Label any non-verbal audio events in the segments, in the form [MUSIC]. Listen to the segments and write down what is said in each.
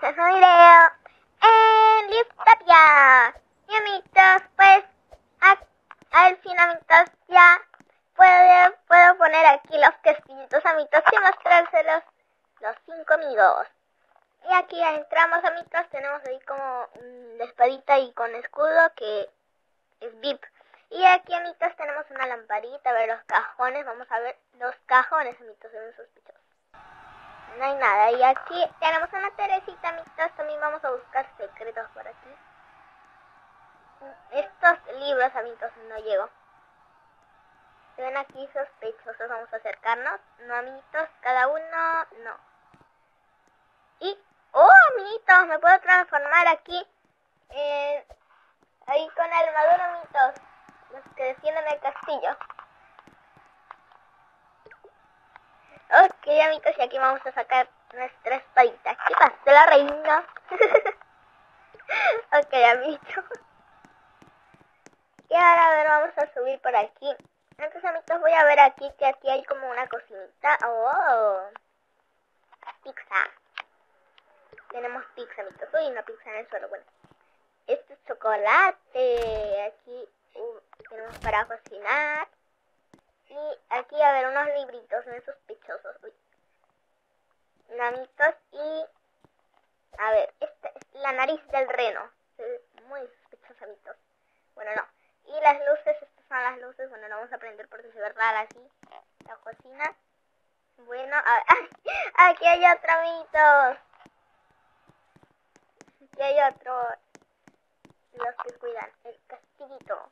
bienvenidos a un video en Listapia. Y amiguitos, pues al fin amiguitos ya puedo, puedo poner aquí los castillitos amiguitos y mostrárselos los cinco amigos. Y aquí entramos amiguitos, tenemos ahí como una espadita y con escudo que es VIP. Y aquí amiguitos tenemos una lamparita, a ver los cajones, vamos a ver los cajones amiguitos, se ven sospechosos no hay nada. Y aquí tenemos una Teresita, amiguitos. También vamos a buscar secretos por aquí. Estos libros, amiguitos, no llego. Se ven aquí sospechosos. Vamos a acercarnos. No, amiguitos, cada uno, no. Y, oh, amiguitos, me puedo transformar aquí. Eh, ahí con armadura, amiguitos. Los que defienden el castillo. Ok, amigos, y aquí vamos a sacar nuestra espadita. ¿Qué pasó, la reina? [LAUGHS] ok, amigos. Y ahora, a ver, vamos a subir por aquí. Entonces, amigos, voy a ver aquí que aquí hay como una cocinita. ¡Oh! Pizza. Tenemos pizza, amigos. Uy, una pizza en el suelo. Bueno. Este es chocolate. Aquí uh, tenemos para cocinar. Y aquí, a ver, unos libritos sospechosos. Uy. Y... A ver, esta es la nariz del reno. Muy sospechosos, amigos. Bueno, no. Y las luces, estas son las luces. Bueno, no vamos a prender porque se ve rara así. La cocina. Bueno, a ver. [LAUGHS] Aquí hay otro, amiguitos. Aquí hay otro. Los que cuidan. El castillito.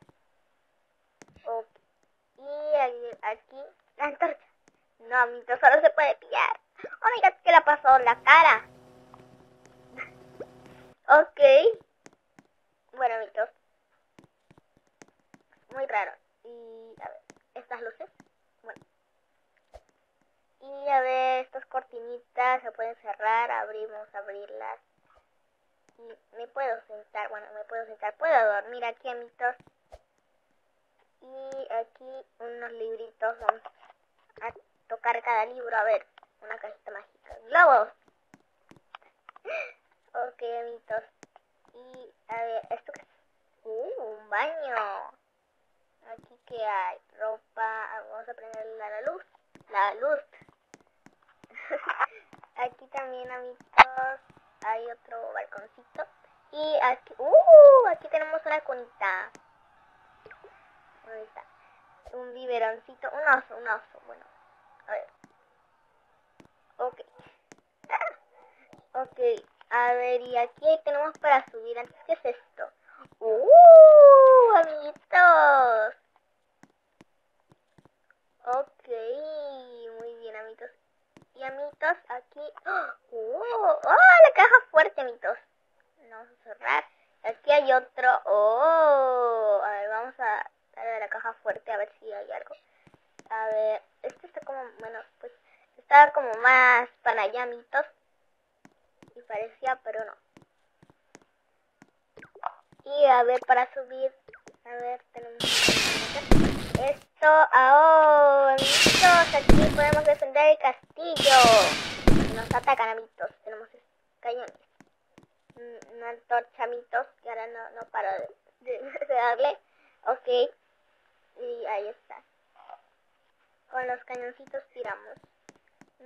Y aquí, la antorcha. No, amito, solo se puede pillar. Oh my god, ¿qué le pasó? La cara. ok. Bueno, amigos. Muy raro. Y, a ver, estas luces. Bueno. Y, a ver, estas cortinitas se pueden cerrar. Abrimos, abrirlas. Y me puedo sentar. Bueno, me puedo sentar. Puedo dormir aquí, amigos. Y aquí unos libritos. Vamos a tocar cada libro. A ver, una cajita mágica. ¡Globos! [GASPS] ok, amiguitos. Y a ver, ¿esto qué es? Uh, un baño. Aquí que hay ropa. Vamos a prender la luz. La luz. [LAUGHS] aquí también, amiguitos, hay otro balconcito. Y aquí, uh, aquí tenemos una cunita. Ahí está. Un biberoncito. Un oso, un oso. Bueno. A ver. Ok. ok. A ver, y aquí tenemos para subir. Antes, ¿qué es esto? ¡Uh! Amiguitos. Ok. Muy bien, amiguitos. Y amiguitos, aquí... ¡Uh! ¡Oh! La caja fuerte, amiguitos. Vamos a cerrar. Aquí hay otro. ¡Oh! A ver, vamos a de la caja fuerte a ver si hay algo. A ver, este está como, bueno, pues estaba como llamitos y parecía, pero no. Y a ver, para subir, a ver, tenemos esto. ¡Oh, amiguitos! Aquí podemos defender el castillo. Nos atacan, amiguitos. Tenemos cañones. Una antorcha, amiguitos, que ahora no, no paro [LAUGHS] de, darle. Ok. Y ahí está. Con los cañoncitos tiramos. Que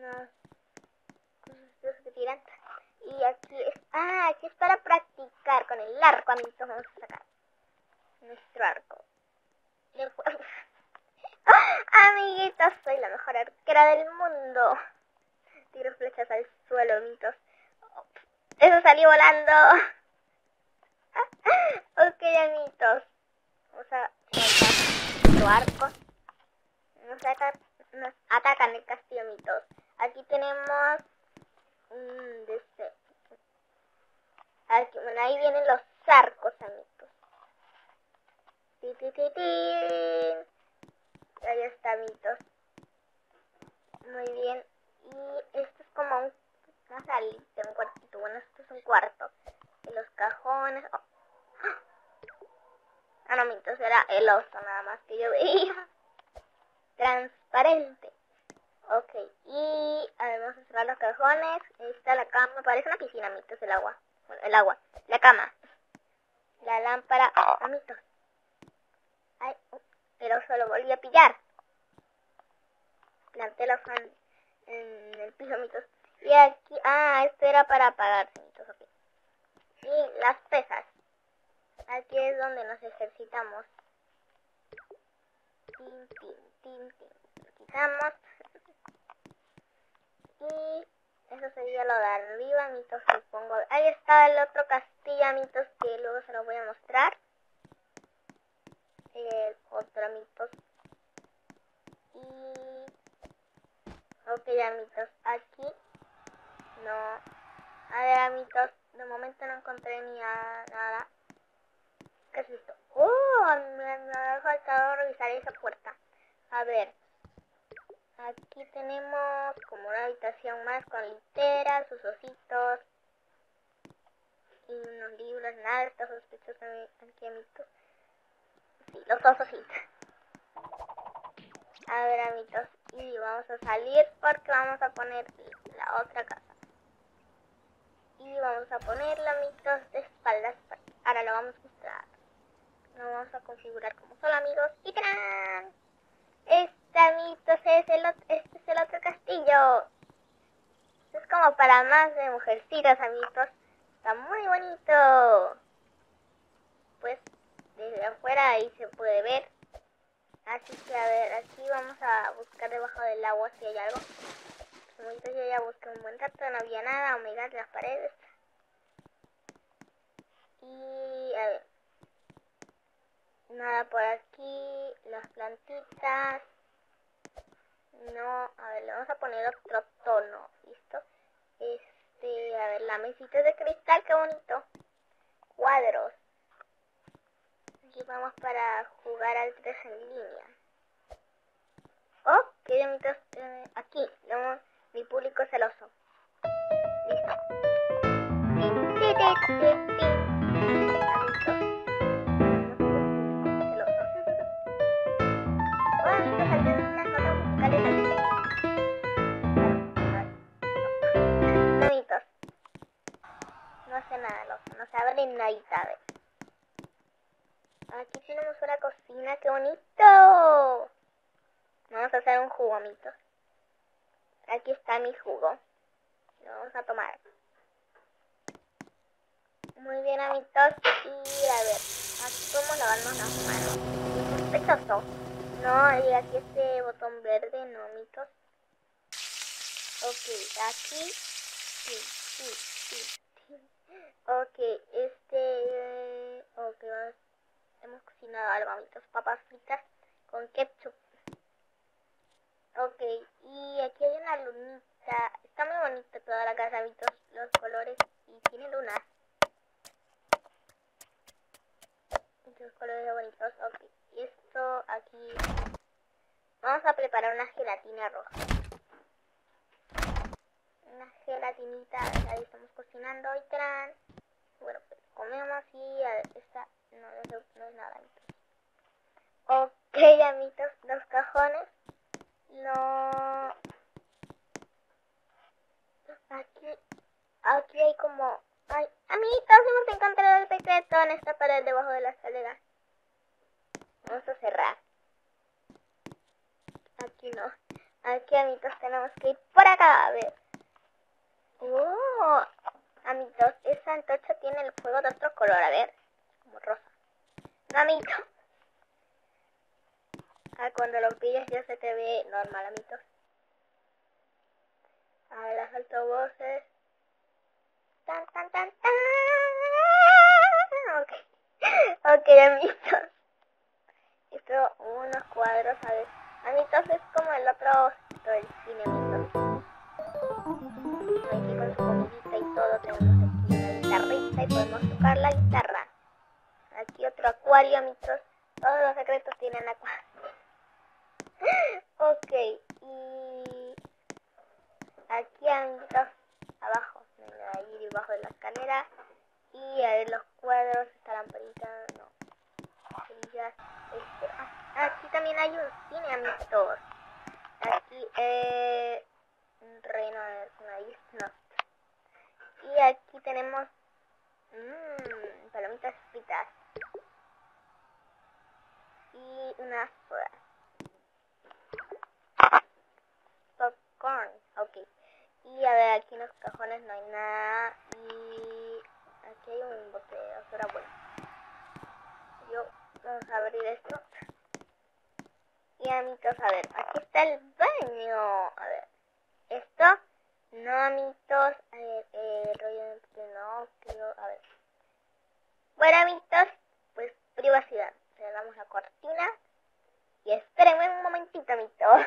Y aquí es... Ah, aquí es para practicar con el arco, amiguitos. Vamos a sacar nuestro arco. [LAUGHS] amiguitos, soy la mejor arquera del mundo. Tiro flechas al suelo, amiguitos. Eso salió volando. [LAUGHS] ok, amiguitos. Vamos a arcos nos, nos atacan el castillo mitos. Aquí tenemos un de este. Aquí, bueno, ahí vienen los arcos, amigos. Ti, ti. Ahí está, mitos. Muy bien. Y esto es como un, una salita, un cuartito. Bueno, esto es un cuarto. Y los cajones. Oh. Ah, no, mitos, era el oso nada más que yo veía. [LAUGHS] Transparente. Ok, y a ver, vamos a cerrar los cajones. Está la cama, parece una piscina, amitos, el agua. Bueno, el agua, la cama. La lámpara, amitos. Ay, uh, pero solo volví a pillar. Planté la fan en el piso, amitos. Y aquí, ah, esto era para apagarse, amitos, ok. Y las pesas. Aquí es donde nos ejercitamos. Tin, tin, tin, tin. Quitamos. Y eso sería lo de arriba, mitos, supongo. Ahí está el otro castillo, mitos, que luego se lo voy a mostrar. El otro, mitos. Y... Ok, amitos, aquí no. A ver, amitos, de momento no encontré ni nada. ¿Qué es esto? ¡Oh! Me, me ha faltado revisar esa puerta. A ver. Aquí tenemos como una habitación más con literas, sus ositos. Y unos libros, nada, está sospechoso aquí, amitos. Sí, los dos ositos. A ver, amitos. Y vamos a salir porque vamos a poner la otra casa. Y vamos a ponerla, amitos, de espaldas. Ahora lo vamos a mostrar. Lo vamos a configurar como solo amigos. ¡Y ¡tarán! Amitos, es el, este es el otro castillo. Es como para más de mujercitas, amigos. Está muy bonito. Pues desde afuera ahí se puede ver. Así que a ver, aquí vamos a buscar debajo del agua si hay algo. Como yo ya busqué un buen rato, no había nada, omega las paredes. Y a ver. Nada por aquí, las plantitas. No, a ver, le vamos a poner otro tono, ¿listo? Este, a ver, la mesita de cristal, qué bonito. Cuadros. Aquí vamos para jugar al 3 en línea. Oh, qué bonitos. Eh, aquí, mi público celoso. Listo. Una cocina. ¡Qué bonito! Vamos a hacer un jugo, amigos. Aquí está mi jugo. Lo vamos a tomar. Muy bien, amigos. Y a ver, aquí cómo lavarnos las manos. Sospechoso. No, y aquí este botón verde, no, amigos. Ok, aquí. Sí. Ok, este... Ok, hemos cocinado algo, amigos. Papas fritas con ketchup. Ok, y aquí hay una lunita. Está muy bonita toda la casa, amigos. Los colores. Y tiene lunas. Los colores bonitos. Ok, y esto aquí... Vamos a preparar una gelatina roja una gelatinita, ahí estamos cocinando y tran. Bueno, pues comemos y esta no, no, no nada. Ok, amigos, los cajones. No. Aquí, aquí hay como. Ay, amigos, hemos encontrado el secreto en esta pared debajo de la escalera. Vamos a cerrar. Aquí no. Aquí, amigos, tenemos que ir por acá. A ver. Oh, amigos, esa antorcha tiene el fuego de otro color, a ver, rosa. No, amigos. Ah, cuando lo pillas ya se te ve normal, amigos. A ver, las altavoces. Tan, tan, tan, tan. Ok. Ok, amigos. Esto, unos cuadros, a ver. Amigos, es como el acuario, amigos. Todos los secretos tienen acuario. [GASPS] ok, y aquí, amigos, abajo, ahí debajo de la escalera. Y los cuadros, esta lamparita, no. Este, ah, aquí también hay un cine, amigos. Aquí, eh a ver, aquí en los cajones no hay nada. Y aquí hay un bote de basura. Bueno, yo vamos a abrir esto. Y amigos, a ver, aquí está el baño. A ver, esto, no amigos, a ver, eh, de no, creo, a ver. Bueno amigos, pues privacidad. Le damos la cortina. Y espérenme un momentito, amigos.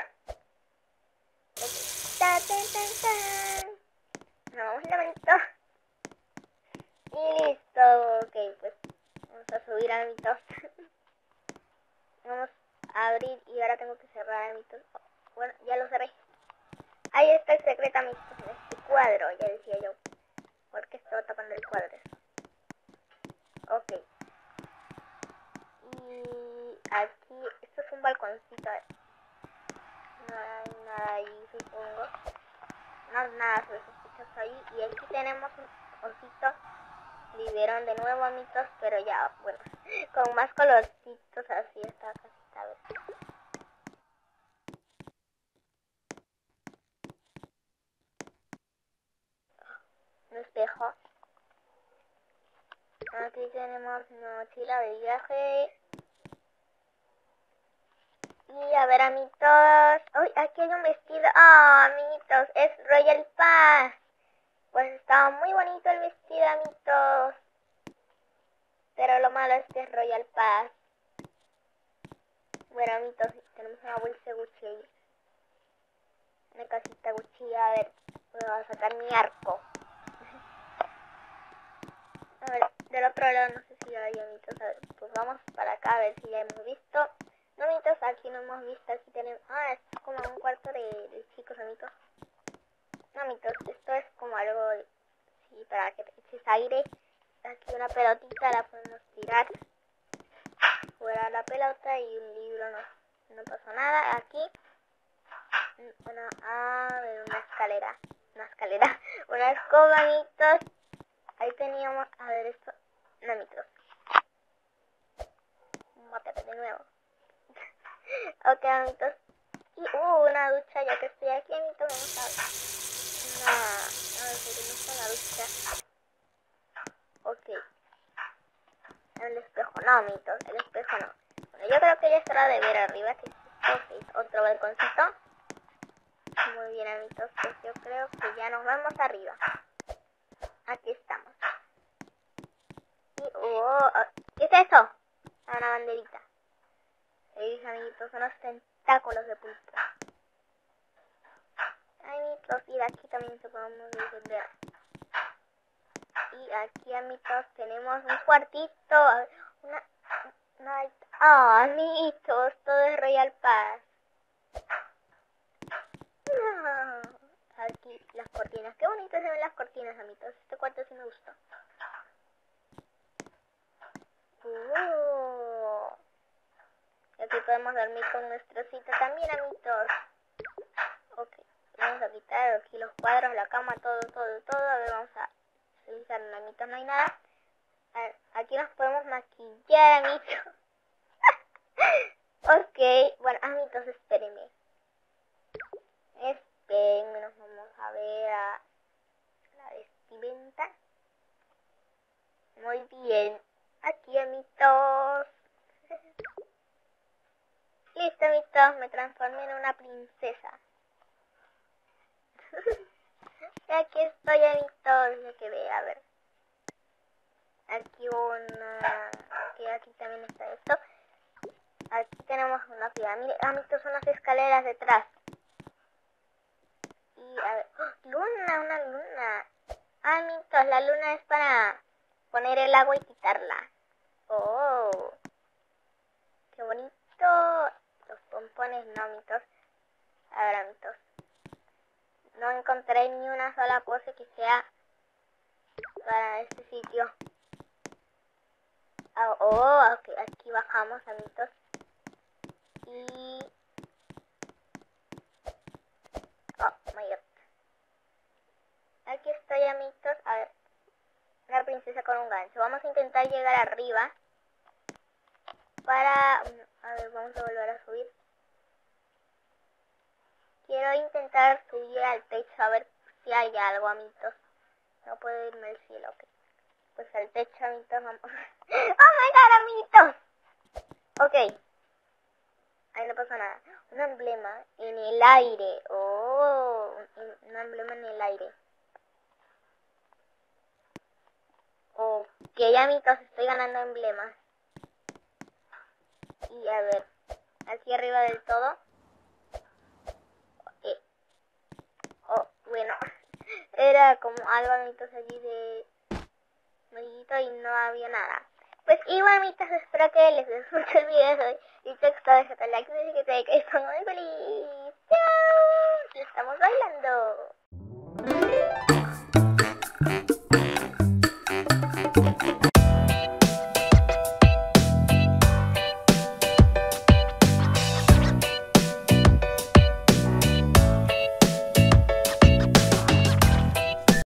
Ta, vamos lento. Y listo. Ok, pues vamos a subir a [LAUGHS] vamos a abrir y ahora tengo que cerrar a. Bueno, ya lo cerré. Ahí está el secreto, amigos, en este cuadro, ya decía yo. Porque estaba tapando el cuadro. Ok. Y aquí, esto es un balconcito. No hay nada ahí, supongo. No nada sobre sospechoso ahí. Y aquí tenemos un osito liberón de nuevo, mitos, pero ya, bueno, [LAUGHS] con más colorcitos así está casi Un espejo. Aquí tenemos mochila de viaje. Y a ver, amiguitos. Uy, aquí hay un vestido. Ah, oh, amiguitos, es Royal Pass. Pues estaba muy bonito el vestido, amiguitos. Pero lo malo es que es Royal Pass. Bueno, amiguitos, tenemos una bolsa Gucci ahí. Una casita Gucci. A ver, voy a sacar mi arco. A ver, del otro lado no sé si hay amiguitos. A ver, pues vamos para acá a ver si ya hemos visto. No, aquí no hemos visto. Aquí tenemos... Ah, es como un cuarto de, de chicos, amigos. No, esto es como algo... Sí, para que eches aire. Aquí una pelotita la podemos tirar. Fuera la pelota y un libro no, no pasó nada. Aquí... Una, a ver, una escalera. Una escalera. [LAUGHS] Una escoba. Ahí teníamos... A ver, esto... No, amigos. Mátate de nuevo. [LAUGHS] ok, amigos. Y uh, una ducha, ya que estoy aquí, amigos, vamos a. Una, a ver, la ducha. Ok. El espejo, no, amigos, el espejo no. Bueno, yo creo que ya estará de ver arriba, que es otro balconcito. Muy bien, amigos, pues yo creo que ya nos vemos arriba. Aquí estamos. ¿Qué es eso? Una banderita. Amiguitos, son los tentáculos de pulpo. Amiguitos, y de aquí también se podemos ver. Y aquí, amiguitos, tenemos un cuartito. Una... una oh, amiguitos, todo es Royal Pass. Aquí las cortinas. Qué bonitas se ven las cortinas, amiguitos. Este cuarto sí me gusta. Uh. Aquí podemos dormir con nuestro cita también, amiguitos. Ok, vamos a quitar aquí los cuadros, la cama, todo, todo, todo. A ver, vamos a revisar, amiguitos, no hay nada. Ver, aquí nos podemos maquillar, amiguitos. [LAUGHS] ok, bueno, amiguitos, espérenme. Espérenme, nos vamos a ver a la vestimenta. Muy bien. Aquí, amiguitos. [LAUGHS] Listo, amiguitos, me transformé en una princesa. [LAUGHS] y aquí estoy, amiguitos, ya que ve, a ver. Aquí una... Aquí, aquí también está esto. Aquí tenemos una pirámide. Amiguitos, unas escaleras detrás. Y, a ver... ¡Oh! Luna, una luna. Amiguitos, la luna es para poner el agua y quitarla. Oh, qué bonito. Los pompones no, mitos. A ver, mitos. No encontré ni una sola pose que sea para este sitio. Oh, oh ok, aquí bajamos, amigos. Y... Oh, my god. Aquí estoy, amigos. A ver. Princesa con un gancho. Vamos a intentar llegar arriba. Para... A ver, vamos a volver a subir. Quiero intentar subir al techo a ver si hay algo, amiguitos. No puedo irme al cielo, ok. Pues al techo, amiguitos, vamos. [LAUGHS] ¡Oh, my God, amiguitos! Ok. Ahí no pasa nada. Un emblema en el aire. Oh, un, emblema en el aire. Ok, amiguitos, estoy ganando emblemas. Y a ver, aquí arriba del todo. Eh. Oh, bueno. [LAUGHS] Era como algo, amiguitos, allí de... y no había nada. Pues igual, amiguitos, espero que les guste mucho el video de hoy. Y texto, déjate like, que te que estoy muy feliz. ¡Chao! Estamos bailando.